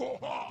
Oh,